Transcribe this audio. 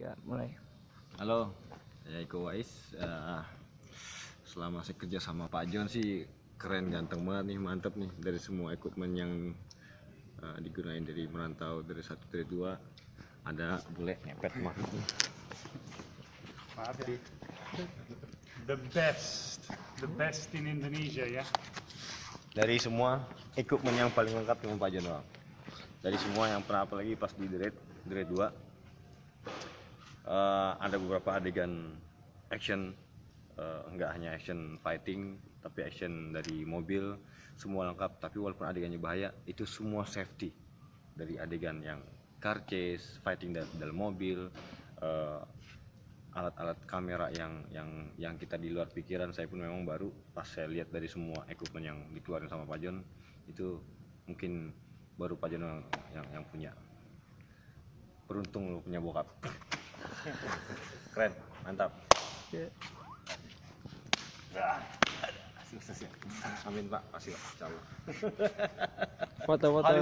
Ya, mulai. Halo, saya Iko Wais. Eh, selama saya kerja sama Pak John sih keren ganteng banget nih, mantep nih dari semua equipment yang eh, digunain dari merantau dari satu dari dua ada bule banget nih. Maaf ya. The best, the best in Indonesia ya. Dari semua equipment yang paling lengkap cuma Pak John doang. Dari semua yang pernah apalagi pas di Dread, Dread 2 eh, ada beberapa adegan action. Eh, nggak hanya action fighting tapi action dari mobil semua lengkap. Tapi walaupun adegannya bahaya itu semua safety dari adegan yang car chase fighting da- dalam mobil eh, alat-alat kamera yang yang yang kita di luar pikiran. Saya pun memang baru pas saya lihat dari semua equipment yang dikeluarin sama Pak John itu mungkin baru Pak John yang yang, yang punya. Beruntung lu punya bokap keren mantap. Ya. sukses ya. Amin pak. Pasti pak. Foto-foto.